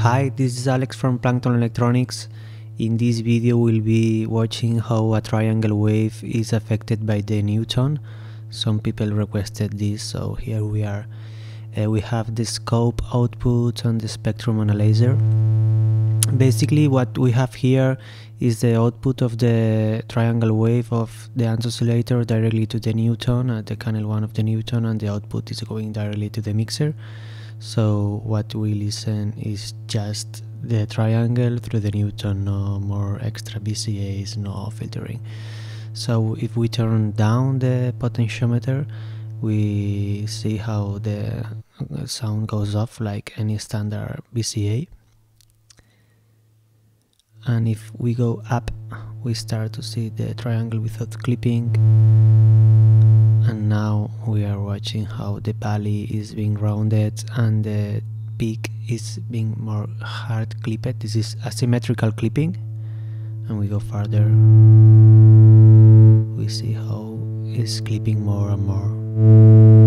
Hi, this is Alex from Plankton Electronics. In this video we'll be watching how a triangle wave is affected by the NuTone. Some people requested this, so here we are. Uh, we have the scope output and the spectrum analyzer. Basically what we have here is the output of the triangle wave of the oscillator directly to the NuTone at the channel 1 of the NuTone and the output is going directly to the mixer so what we listen is just the triangle through the NuTone, no more extra VCAs, no filtering. So if we turn down the potentiometer, we see how the uh, sound goes off like any standard VCA. And if we go up, we start to see the triangle without clipping. And now we are watching how the valley is being rounded and the peak is being more hard clipped. This is asymmetrical clipping. And we go further we see how it's clipping more and more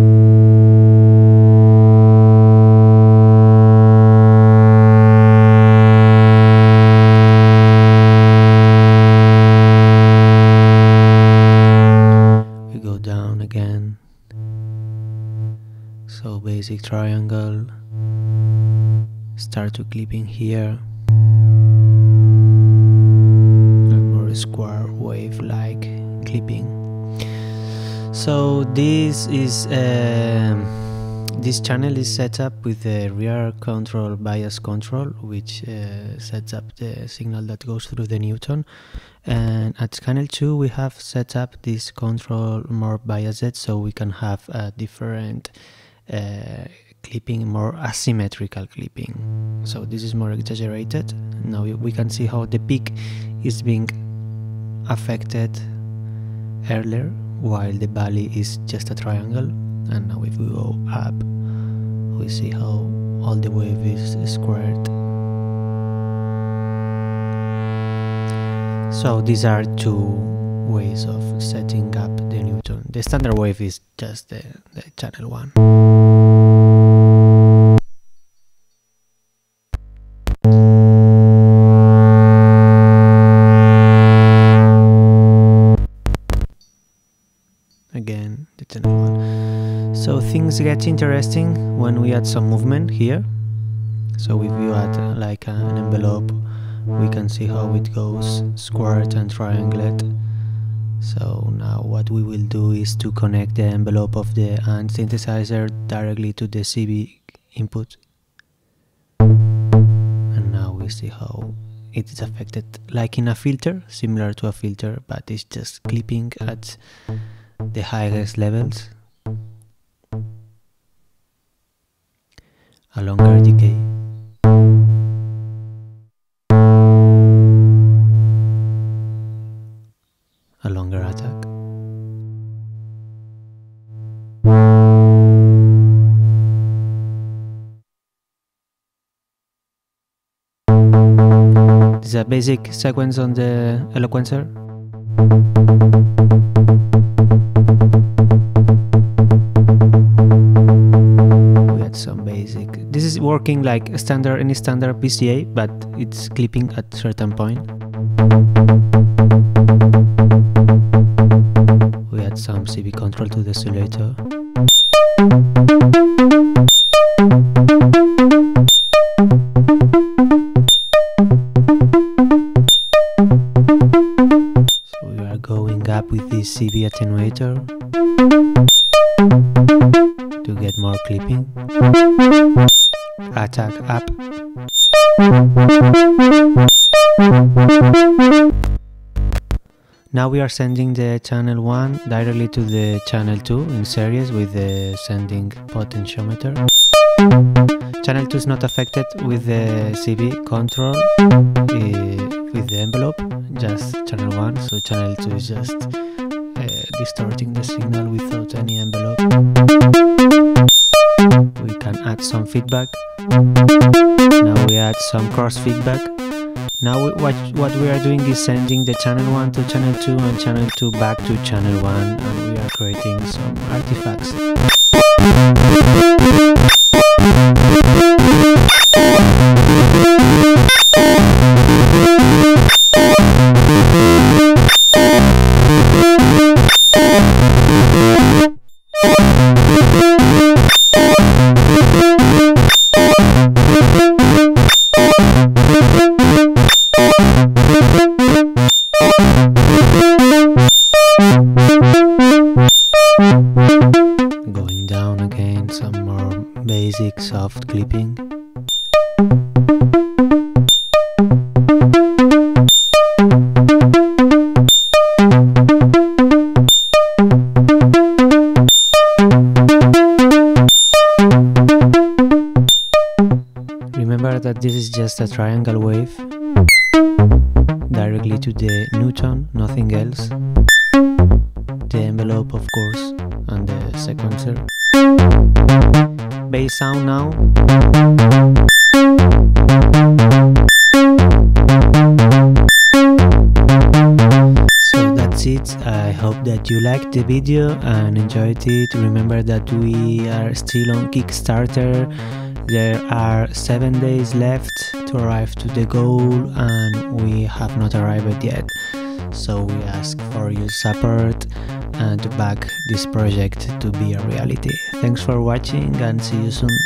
triangle. Start to clipping here. And more square wave like clipping. So this is um, this channel is set up with the rear control bias control which uh, sets up the signal that goes through the NuTone. And at channel 2 we have set up this control more biased so we can have a different uh, clipping more asymmetrical clipping. So this is more exaggerated. Now we can see how the peak is being affected earlier while the valley is just a triangle. And now if we go up we see how all the wave is squared. So these are two ways of setting up the NuTone. The standard wave is just the, the channel one again. The channel one. So things get interesting when we add some movement here. So if you add uh, like an envelope we can see how it goes squared and triangulate so now what we will do is to connect the envelope of the ANT synthesizer directly to the CV input. And now we see how it is affected like in a filter similar to a filter but it's just clipping at the highest levels. A longer decay. A longer attack. This is a basic sequence on the eloquencer this is working like a standard any standard VCA, but it's clipping at certain point. We add some CV control to the oscillator to get more clipping. Attack up. Now we are sending the channel 1 directly to the channel 2 in series with the sending potentiometer. Channel 2 is not affected with the CV control uh, with the envelope, just channel 1, so channel 2 is just distorting the signal without any envelope. We can add some feedback. Now we add some cross feedback. Now we, what, what we are doing is sending the channel 1 to channel 2 and channel 2 back to channel 1 and we are creating some artifacts. Remember that this is just a triangle wave directly to the NuTone, nothing else. The envelope, of course, and the sequencer. Bass sound now. So that's it. I hope that you liked the video and enjoyed it. Remember that we are still on Kickstarter there are seven days left to arrive to the goal, and we have not arrived yet. So we ask for your support and back this project to be a reality. Thanks for watching and see you soon.